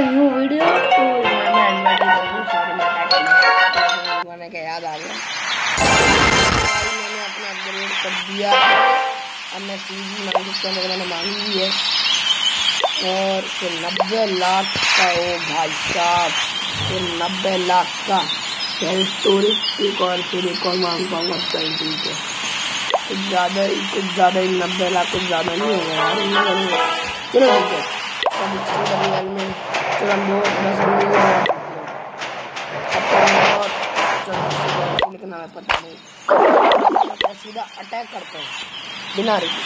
तो दूँ सॉरी मैं अटैक मैंने क्या याद आ गया. मैंने अपना अपग्रेड कर दिया अब मैं सी जी मांग सकता मैंने मांगी है। और फिर नब्बे लाख का, ओ भाई साहब फिर नब्बे लाख का स्टोरी एक और फिर एक और मांग पाऊँगा ट्वेंटी के कुछ ज़्यादा कुछ ज़्यादा ही नब्बे लाख, कुछ ज़्यादा नहीं होगा यार चलो ठीक है। छः में चलो हम दो दस और लेकिन हमें पता नहीं सीधा अटैक करते हैं बिना रुके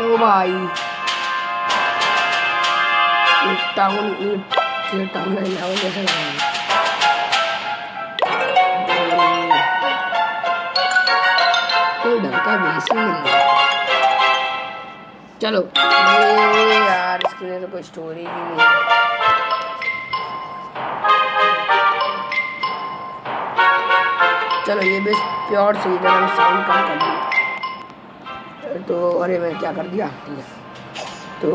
ओ भाई ये टाउन ये टाउन है यहाँ जैसे लगाएँगे कोई ढंग का बेस ही नहीं है चलो। यार, इसके लिए तो कोई स्टोरी ही नहीं चलो, ये बेस प्योर सही था मैंने साउंड कम कर दिया। तो अरे, मैंने क्या कर दिया? ठीक है। तो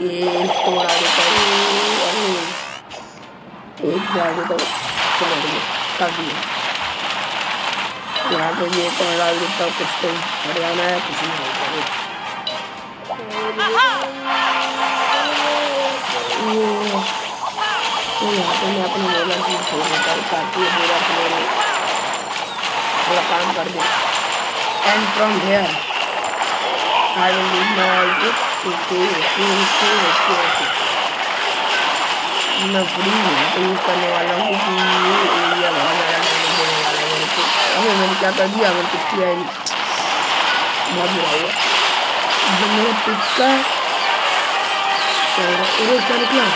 ये इसको उड़ा हूँ। अरे, एक जा देता हूँ। चलो, ठीक है। काफ़ी है। यहाँ पे ये कौन डाल देता हूँ। कुछ तो हरियाणा है कुछ नहीं होता। तो यहाँ पे मैं अपना मोबाइल से छोड़ देता हूँ ताकि ये पूरा मेरे थोड़ा काम कर दे and from here I will leave my all tips okay okay okay okay okay मैं फ्री यहाँ पे यूज़ करने वाला हूँ क्योंकि ये एरिया बहुत ज़्यादा मैंने देने वाला है मेरे को अभी मैंने क्या कर दिया मैंने कुछ किया है बहुत बुरा हुआ जो मेरे पिक का अरे क्या निकला?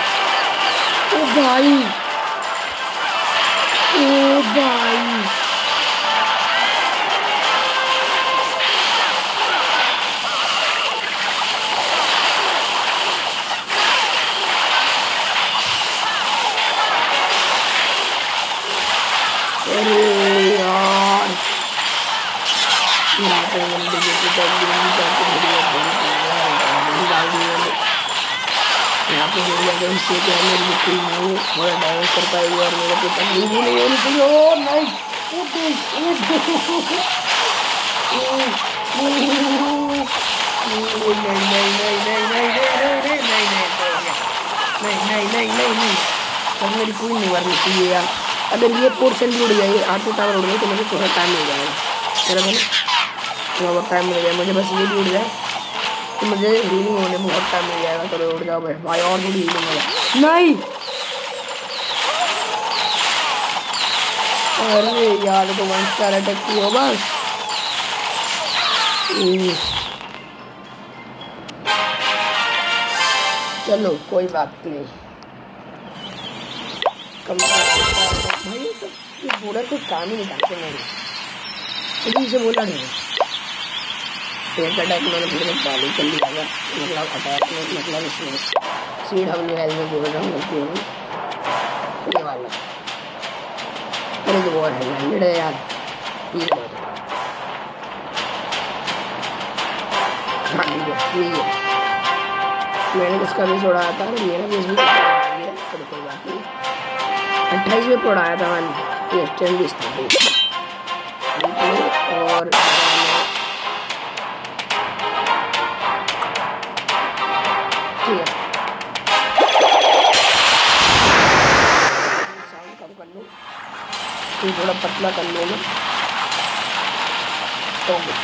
ओ भाई ओ भाई अरे यार यहाँ पे मैंने देखिए यहाँ पे मेरी अगर इससे क्या मेरी बिक्री ना हो थोड़ा डाइवर्स कर पाएगी और मेरे को तकलीफ़ ही नहीं होनी चाहिए और नहीं मेरी कोई नहीं मरनी चाहिए यार अगर ये पोर्शन भी उड़ जाए आठ टावर उड़ जाए तो मुझे थोड़ा टाइम मिल जाएगा चलो मैंने थोड़ा बहुत टाइम मिल जाए मुझे बस ये भी उड़ जाए। तो मुझे हीलिंग होने में बहुत टाइम मिल जाएगा चलो उड़ जाओ भाई। भाई और थोड़ी हीलिंग होगा। नहीं। अरे यार तो वन स्टार अटैक की हो बस। चलो कोई बात नहीं। कम भाई तो ये बॉर्डर कोई काम ही नहीं करते मेरे। इसे बोला नहीं। एक अटैक मैंने थोड़ी देर पहले कर लिया था। मतलब अटैक में मतलब इसमें सी डब्ल्यू एल में बोल रहा हूँ, गलती होगी ये वाला। अरे तो बहुत है हंड्रेड है यार। ये बहुत है। हाँ ठीक है यही है। मैंने उसका भी उड़ाया था मेरा भी इसमें चलो, कोई बात नहीं। अट्ठाईस में उड़ाया था मैंने, ये चौबीस था और लो तो थोड़ा पतला कर लो ना ओके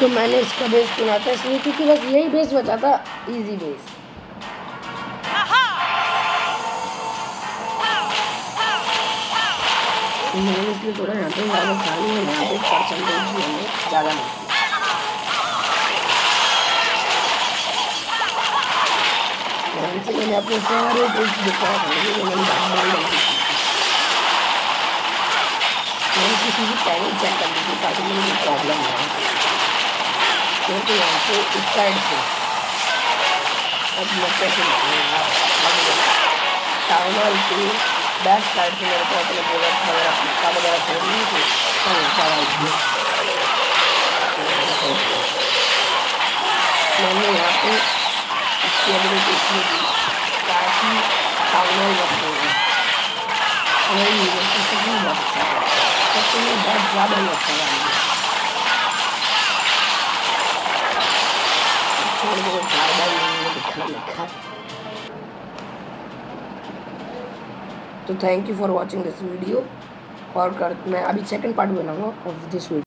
तो मैंने इसका बेस चुना था इसलिए क्योंकि बस यही बेस बचा था इजी बेस मैंने इसलिए थोड़ा यहाँ पे ज़्यादा खाली है, यहाँ पे परसेंटेज भी हमें ज़्यादा नहीं। से मैंने अपने सारे टिप्स दिखा मैंने बात बारी डाली मैंने किसी से पहले चेक कर ली थी, ताकि मुझे प्रॉब्लम ना हो। तो यहाँ से इस साइड से। अब मैं कैसे टाउन हॉल की बैक साइड से मेरे को अपने प्रोडक्ट वगैरह, पिक्का वगैरह छोड़नी थी। तो मैंने यहाँ पे इसकी इसलिए दी ताकि टाउन हॉल बस हो गया तो thank you for watching this video और कर, मैं अभी सेकंड पार्ट बनाऊँगा ऑफ़ दिस वीडियो